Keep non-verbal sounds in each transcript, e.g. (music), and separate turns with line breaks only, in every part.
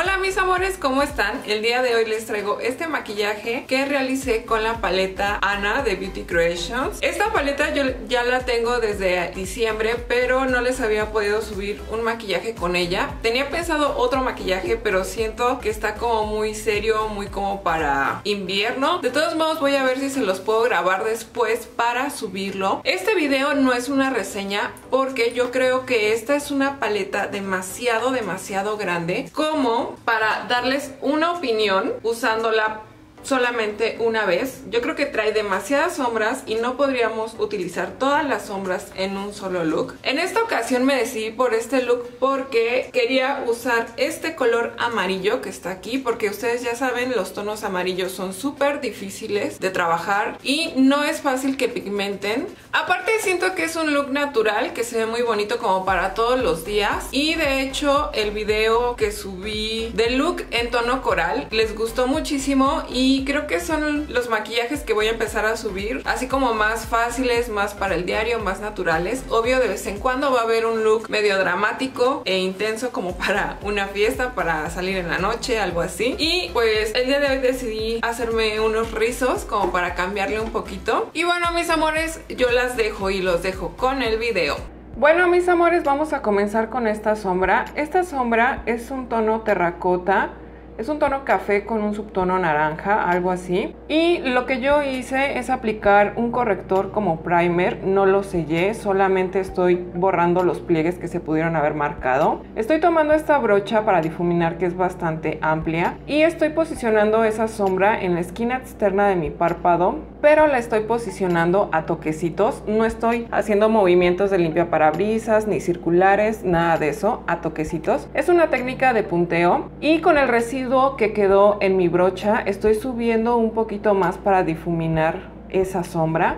Hola mis amores, ¿cómo están? El día de hoy les traigo este maquillaje que realicé con la paleta Ana de Beauty Creations. Esta paleta yo ya la tengo desde diciembre, pero no les había podido subir un maquillaje con ella. Tenía pensado otro maquillaje, pero siento que está como muy serio, muy como para invierno. De todos modos voy a ver si se los puedo grabar después para subirlo. Este video no es una reseña porque yo creo que esta es una paleta demasiado, demasiado grande como para darles una opinión usándola solamente una vez. Yo creo que trae demasiadas sombras y no podríamos utilizar todas las sombras en un solo look. En esta ocasión me decidí por este look porque quería usar este color amarillo que está aquí porque ustedes ya saben los tonos amarillos son súper difíciles de trabajar y no es fácil que pigmenten. Aparte siento que es un look natural que se ve muy bonito como para todos los días y de hecho el video que subí de look en tono coral les gustó muchísimo y y creo que son los maquillajes que voy a empezar a subir, así como más fáciles, más para el diario, más naturales. Obvio de vez en cuando va a haber un look medio dramático e intenso como para una fiesta, para salir en la noche, algo así. Y pues el día de hoy decidí hacerme unos rizos como para cambiarle un poquito. Y bueno mis amores, yo las dejo y los dejo con el video. Bueno mis amores, vamos a comenzar con esta sombra. Esta sombra es un tono terracota es un tono café con un subtono naranja, algo así. Y lo que yo hice es aplicar un corrector como primer. No lo sellé, solamente estoy borrando los pliegues que se pudieron haber marcado. Estoy tomando esta brocha para difuminar que es bastante amplia. Y estoy posicionando esa sombra en la esquina externa de mi párpado. Pero la estoy posicionando a toquecitos. No estoy haciendo movimientos de limpia parabrisas ni circulares, nada de eso, a toquecitos. Es una técnica de punteo. Y con el residuo que quedó en mi brocha, estoy subiendo un poquito más para difuminar esa sombra.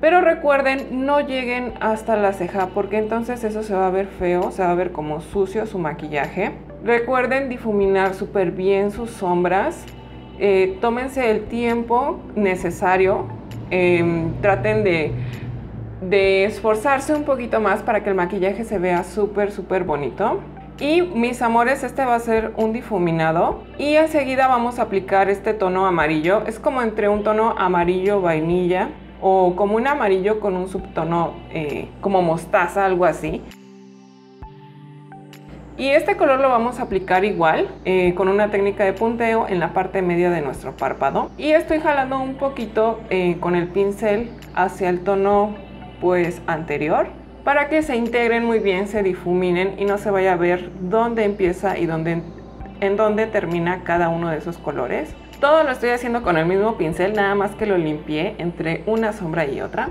Pero recuerden, no lleguen hasta la ceja porque entonces eso se va a ver feo, se va a ver como sucio su maquillaje. Recuerden difuminar súper bien sus sombras. Eh, tómense el tiempo necesario. Em, traten de, esforzarse un poquito más para que el maquillaje se vea súper, súper bonito. Y mis amores, este va a ser un difuminado y enseguida vamos a aplicar este tono amarillo. Es como entre un tono amarillo vainilla o como un amarillo con un subtono eh, como mostaza, algo así. Y este color lo vamos a aplicar igual, eh, con una técnica de punteo en la parte media de nuestro párpado. Y estoy jalando un poquito eh, con el pincel hacia el tono pues anterior para que se integren muy bien, se difuminen y no se vaya a ver dónde empieza y dónde, en dónde termina cada uno de esos colores. Todo lo estoy haciendo con el mismo pincel, nada más que lo limpié entre una sombra y otra.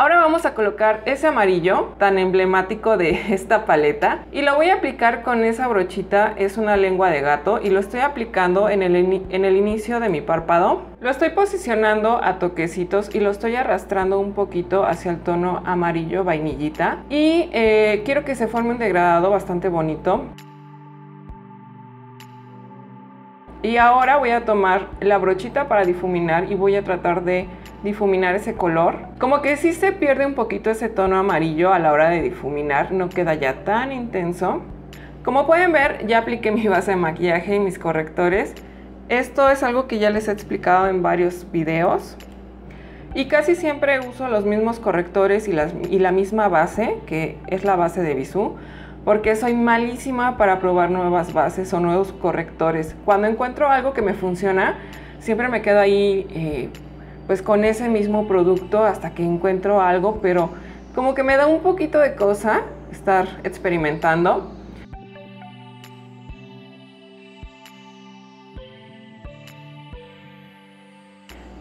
Ahora vamos a colocar ese amarillo tan emblemático de (laughs) esta paleta y lo voy a aplicar con esa brochita, es una lengua de gato y lo estoy aplicando en el, en el inicio de mi párpado. Lo estoy posicionando a toquecitos y lo estoy arrastrando un poquito hacia el tono amarillo vainillita y eh, quiero que se forme un degradado bastante bonito. Y ahora voy a tomar la brochita para difuminar y voy a tratar de difuminar ese color. Como que sí se pierde un poquito ese tono amarillo a la hora de difuminar, no queda ya tan intenso. Como pueden ver, ya apliqué mi base de maquillaje y mis correctores. Esto es algo que ya les he explicado en varios videos. Y casi siempre uso los mismos correctores y, la misma base, que es la base de Bisú, porque soy malísima para probar nuevas bases o nuevos correctores. Cuando encuentro algo que me funciona, siempre me quedo ahí eh, pues con ese mismo producto hasta que encuentro algo, pero como que me da un poquito de cosa estar experimentando.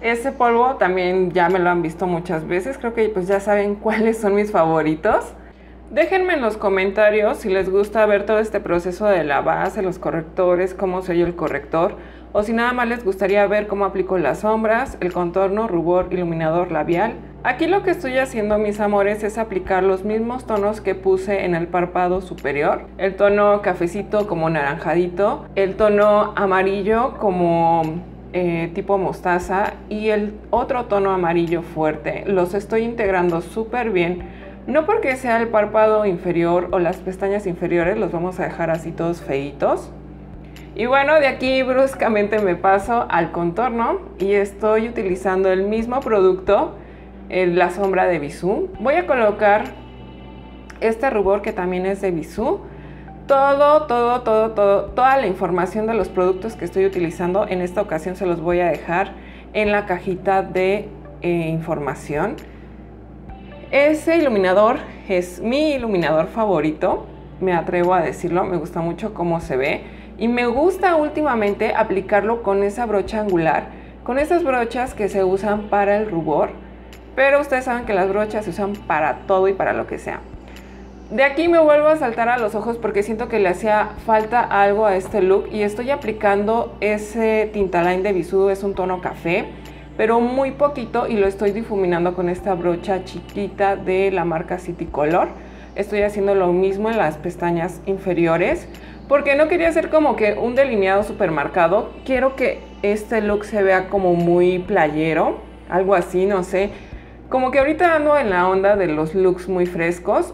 Este polvo también ya me lo han visto muchas veces, creo que pues ya saben cuáles son mis favoritos. Déjenme en los comentarios si les gusta ver todo este proceso de la base, los correctores, cómo soy el corrector o si nada más les gustaría ver cómo aplico las sombras, el contorno, rubor, iluminador labial. Aquí lo que estoy haciendo mis amores es aplicar los mismos tonos que puse en el párpado superior. El tono cafecito como naranjadito, el tono amarillo como eh, tipo mostaza y el otro tono amarillo fuerte. Los estoy integrando súper bien No porque sea el párpado inferior o las pestañas inferiores, los vamos a dejar así todos feitos. Y bueno, de aquí bruscamente me paso al contorno y estoy utilizando el mismo producto, la sombra de Bisú. Voy a colocar este rubor que también es de Bisú. Todo, todo, todo, todo, toda la información de los productos que estoy utilizando en esta ocasión se los voy a dejar en la cajita de eh, información. Ese iluminador es mi iluminador favorito, me atrevo a decirlo, me gusta mucho cómo se ve y me gusta últimamente aplicarlo con esa brocha angular, con esas brochas que se usan para el rubor, pero ustedes saben que las brochas se usan para todo y para lo que sea. De aquí me vuelvo a saltar a los ojos porque siento que le hacía falta algo a este look y estoy aplicando ese tintaline de Bisú, es un tono café, pero muy poquito y lo estoy difuminando con esta brocha chiquita de la marca City Color. Estoy haciendo lo mismo en las pestañas inferiores porque no quería hacer como que un delineado super marcado. Quiero que este look se vea como muy playero, algo así, no sé. Como que ahorita ando en la onda de los looks muy frescos.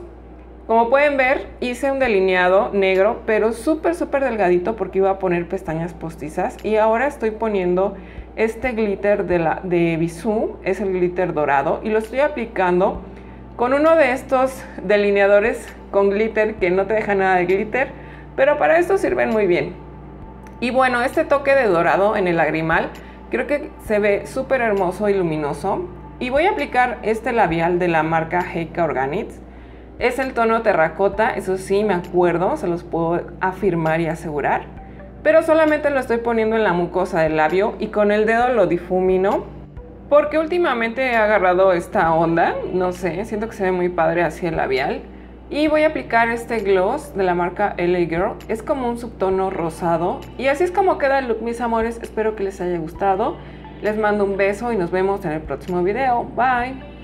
Como pueden ver, hice un delineado negro, pero súper, súper delgadito porque iba a poner pestañas postizas. Y ahora estoy poniendo este glitter de, la, es el glitter dorado, y lo estoy aplicando con uno de estos delineadores con glitter que no te deja nada de glitter, pero para esto sirven muy bien. Y bueno, este toque de dorado en el lagrimal creo que se ve súper hermoso y luminoso. Y voy a aplicar este labial de la marca Heika Organics es el tono terracota, eso sí me acuerdo, se los puedo afirmar y asegurar. Pero solamente lo estoy poniendo en la mucosa del labio y con el dedo lo difumino. Porque últimamente he agarrado esta onda, no sé, siento que se ve muy padre así el labial. Y voy a aplicar este gloss de la marca LA Girl. Es como un subtono rosado. Y así es como queda el look, mis amores. Espero que les haya gustado. Les mando un beso y nos vemos en el próximo video. Bye.